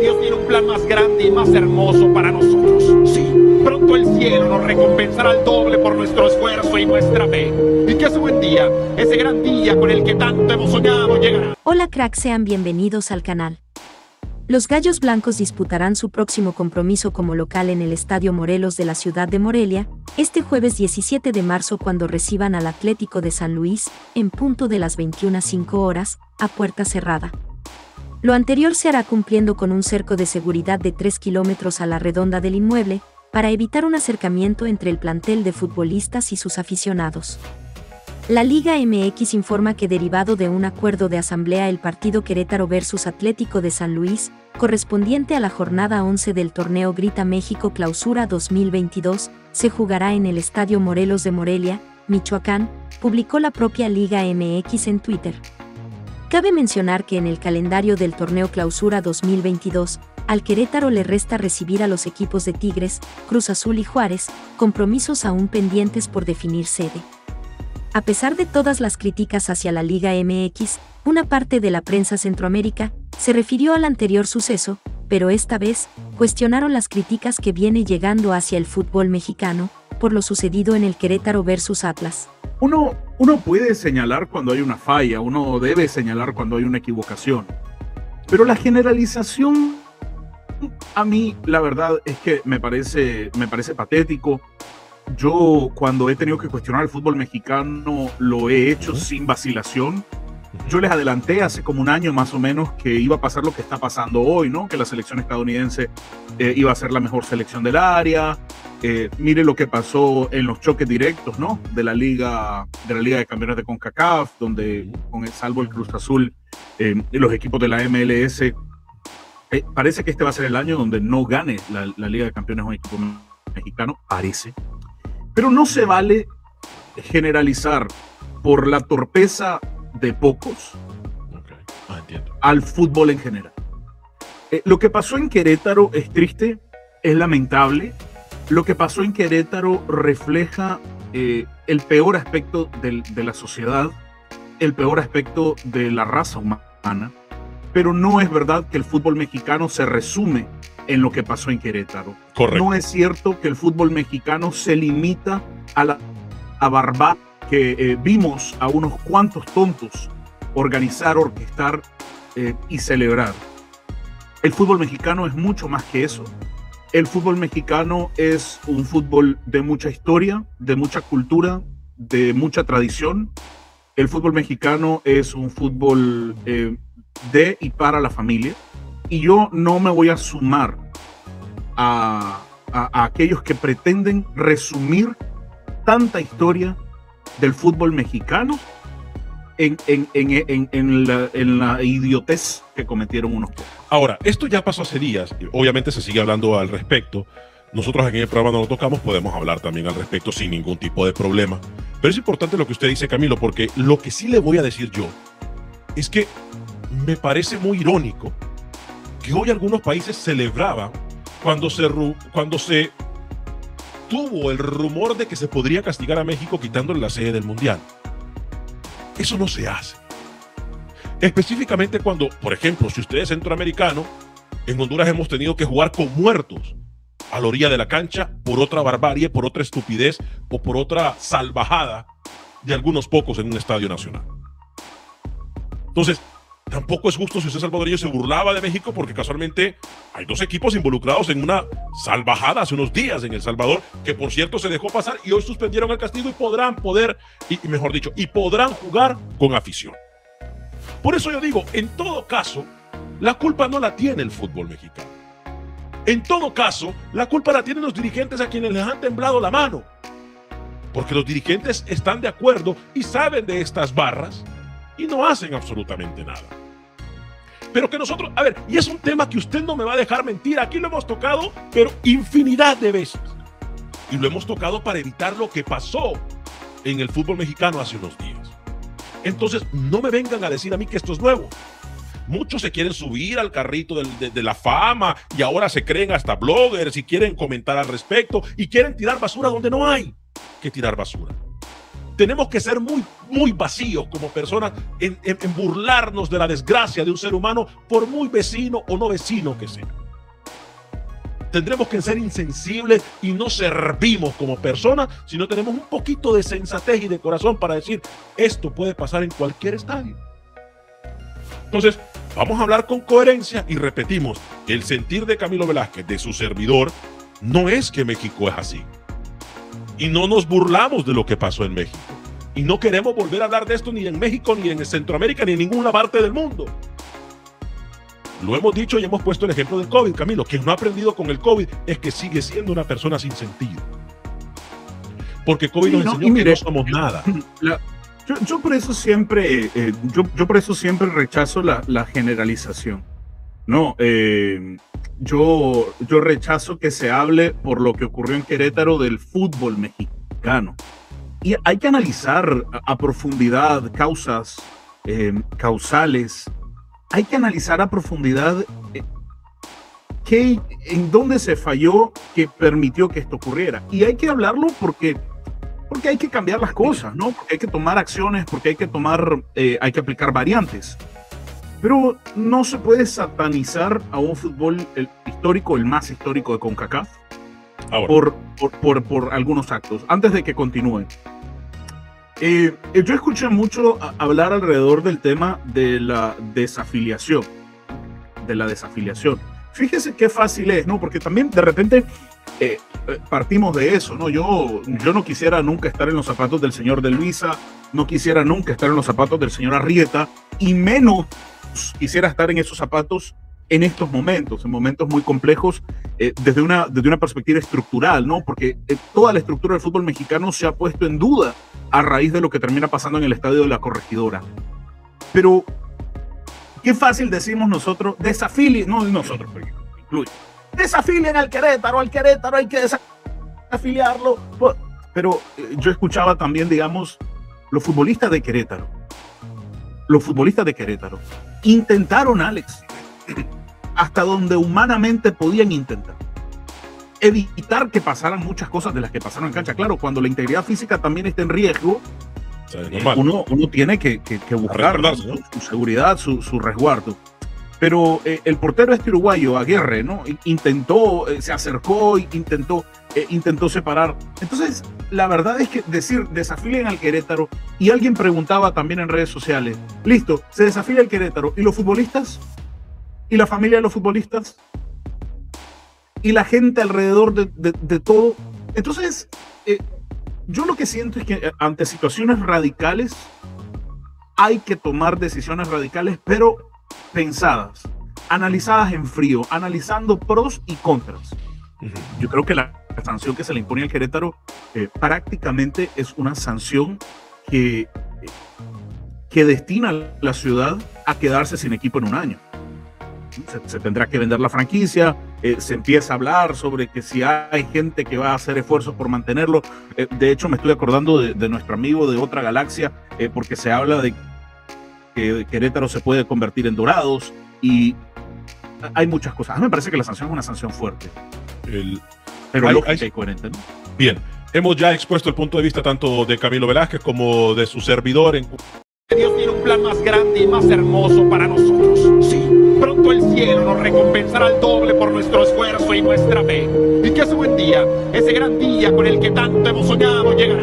Dios tiene un plan más grande y más hermoso para nosotros. Sí, pronto el cielo nos recompensará al doble por nuestro esfuerzo y nuestra fe. Y que ese buen día, ese gran día con el que tanto hemos soñado, llegará. Hola crack, sean bienvenidos al canal. Los Gallos Blancos disputarán su próximo compromiso como local en el Estadio Morelos de la ciudad de Morelia, este jueves 17 de marzo cuando reciban al Atlético de San Luis, en punto de las 21.05 horas, a puerta cerrada. Lo anterior se hará cumpliendo con un cerco de seguridad de 3 kilómetros a la redonda del inmueble, para evitar un acercamiento entre el plantel de futbolistas y sus aficionados. La Liga MX informa que derivado de un acuerdo de asamblea el partido Querétaro versus Atlético de San Luis, correspondiente a la jornada 11 del torneo Grita México Clausura 2022, se jugará en el Estadio Morelos de Morelia, Michoacán, publicó la propia Liga MX en Twitter. Cabe mencionar que en el calendario del torneo Clausura 2022, al Querétaro le resta recibir a los equipos de Tigres, Cruz Azul y Juárez, compromisos aún pendientes por definir sede. A pesar de todas las críticas hacia la Liga MX, una parte de la prensa Centroamérica se refirió al anterior suceso, pero esta vez cuestionaron las críticas que viene llegando hacia el fútbol mexicano por lo sucedido en el Querétaro versus Atlas. Uno, uno puede señalar cuando hay una falla, uno debe señalar cuando hay una equivocación, pero la generalización a mí la verdad es que me parece, me parece patético, yo cuando he tenido que cuestionar el fútbol mexicano lo he hecho sin vacilación. Yo les adelanté hace como un año más o menos que iba a pasar lo que está pasando hoy, ¿no? Que la selección estadounidense eh, iba a ser la mejor selección del área. Eh, mire lo que pasó en los choques directos, ¿no? De la liga de la liga de campeones de Concacaf, donde con el salvo el Cruz Azul eh, los equipos de la MLS eh, parece que este va a ser el año donde no gane la, la liga de campeones un equipo mexicano, parece. Pero no se vale generalizar por la torpeza de pocos ah, al fútbol en general. Eh, lo que pasó en Querétaro es triste, es lamentable. Lo que pasó en Querétaro refleja eh, el peor aspecto del, de la sociedad, el peor aspecto de la raza humana. Pero no es verdad que el fútbol mexicano se resume en lo que pasó en Querétaro. Correcto. No es cierto que el fútbol mexicano se limita a la a barba eh, vimos a unos cuantos tontos organizar, orquestar eh, y celebrar. El fútbol mexicano es mucho más que eso. El fútbol mexicano es un fútbol de mucha historia, de mucha cultura, de mucha tradición. El fútbol mexicano es un fútbol eh, de y para la familia y yo no me voy a sumar a, aquellos que pretenden resumir tanta historia del fútbol mexicano en, en, en, en, la, la idiotez que cometieron unos pocos. Ahora, esto ya pasó hace días, obviamente se sigue hablando al respecto. Nosotros aquí en el programa no lo tocamos, podemos hablar también al respecto sin ningún tipo de problema. Pero es importante lo que usted dice, Camilo, porque lo que sí le voy a decir yo es que me parece muy irónico que hoy algunos países celebraban cuando se, cuando se tuvo el rumor de que se podría castigar a México quitándole la sede del Mundial. Eso no se hace. Específicamente cuando, por ejemplo, si usted es centroamericano, en Honduras hemos tenido que jugar con muertos a la orilla de la cancha por otra barbarie, por otra estupidez o por otra salvajada de algunos pocos en un estadio nacional. Entonces, Tampoco es justo si usted salvadoreño se burlaba de México porque casualmente hay dos equipos involucrados en una salvajada hace unos días en El Salvador, que por cierto se dejó pasar y hoy suspendieron el castigo y podrán poder, y, mejor dicho, y podrán jugar con afición. Por eso yo digo, en todo caso, la culpa no la tiene el fútbol mexicano. En todo caso, la culpa la tienen los dirigentes a quienes les han temblado la mano. Porque los dirigentes están de acuerdo y saben de estas barras y no hacen absolutamente nada. Pero que nosotros, a ver, y es un tema que usted no me va a dejar mentir, aquí lo hemos tocado, pero infinidad de veces. Y lo hemos tocado para evitar lo que pasó en el fútbol mexicano hace unos días. Entonces, no me vengan a decir a mí que esto es nuevo. Muchos se quieren subir al carrito de, de, la fama y ahora se creen hasta bloggers y quieren comentar al respecto y quieren tirar basura donde no hay que tirar basura. Tenemos que ser muy, muy vacíos como personas en, en, en burlarnos de la desgracia de un ser humano, por muy vecino o no vecino que sea tendremos que ser insensibles y no servimos como personas si no tenemos un poquito de sensatez y de corazón para decir esto puede pasar en cualquier estadio. Entonces, vamos a hablar con coherencia y repetimos, el sentir de Camilo Velázquez, de su servidor, no es que México es así. Y no nos burlamos de lo que pasó en México. Y no queremos volver a hablar de esto ni en México, ni en Centroamérica, ni en ninguna parte del mundo. Lo hemos dicho y hemos puesto el ejemplo del COVID, Camilo. Quien no ha aprendido con el COVID es que sigue siendo una persona sin sentido. Porque COVID sí, nos enseñó no, mire, que no somos nada. La, yo, yo, por eso siempre, eh, yo, yo, por eso siempre rechazo la, la generalización. No, eh, yo, yo rechazo que se hable por lo que ocurrió en Querétaro del fútbol mexicano. Y hay que analizar a, profundidad causas, eh, causales, hay que analizar a profundidad eh, qué, en dónde se falló que permitió que esto ocurriera. Y hay que hablarlo porque, porque hay que cambiar las cosas, ¿no? Porque hay que tomar acciones, porque hay que tomar, eh, hay que aplicar variantes. Pero no se puede satanizar a un fútbol el histórico, el más histórico de CONCACAF, por, por, por, por algunos actos. Antes de que continúen. Eh, yo escuché mucho hablar alrededor del tema de la desafiliación, de la desafiliación. Fíjese qué fácil es, ¿no? Porque también de repente eh, partimos de eso, ¿no? Yo, yo no quisiera nunca estar en los zapatos del señor de Luisa, no quisiera nunca estar en los zapatos del señor Arrieta, y menos quisiera estar en esos zapatos en estos momentos, en momentos muy complejos, eh, desde, una, desde una perspectiva estructural, ¿no? Porque eh, toda la estructura del fútbol mexicano se ha puesto en duda a raíz de lo que termina pasando en el estadio de la corregidora. Pero, qué fácil decimos nosotros, desafilien, no nosotros, pero incluye, desafilien al Querétaro, al Querétaro hay que desafiliarlo. Pero eh, yo escuchaba también, digamos, los futbolistas de Querétaro, los futbolistas de Querétaro, intentaron, Alex, hasta donde humanamente podían intentar. Evitar que pasaran muchas cosas de las que pasaron en cancha. Claro, cuando la integridad física también está en riesgo, eh, uno, uno, tiene que, que, que buscar ¿no? su, su, seguridad, su, su resguardo. Pero eh, el portero este uruguayo, Aguirre, ¿no? Intentó, eh, se acercó, intentó, eh, intentó separar. Entonces, la verdad es que decir desafíen al Querétaro, y alguien preguntaba también en redes sociales, listo, se desafía el Querétaro, ¿y los futbolistas? y la familia de los futbolistas y la gente alrededor de, todo. Entonces, eh, yo lo que siento es que eh, ante situaciones radicales hay que tomar decisiones radicales, pero pensadas, analizadas en frío, analizando pros y contras. Yo creo que la sanción que se le impone al Querétaro eh, prácticamente es una sanción que, que destina a la ciudad a quedarse sin equipo en un año se, tendrá que vender la franquicia, eh, se empieza a hablar sobre que si hay gente que va a hacer esfuerzos por mantenerlo. Eh, de hecho, me estoy acordando de, nuestro amigo de otra galaxia, eh, porque se habla de que Querétaro se puede convertir en Dorados y hay muchas cosas. A mí me parece que la sanción es una sanción fuerte. El... Pero hay, lógica hay... y coherente. ¿no? Bien, hemos ya expuesto el punto de vista tanto de Camilo Velázquez como de su servidor en Dios tiene un plan más grande y más hermoso para nosotros. Sí, pronto el cielo nos recompensará al doble por nuestro esfuerzo y nuestra fe. Y que ese buen día, ese gran día con el que tanto hemos soñado, llegará.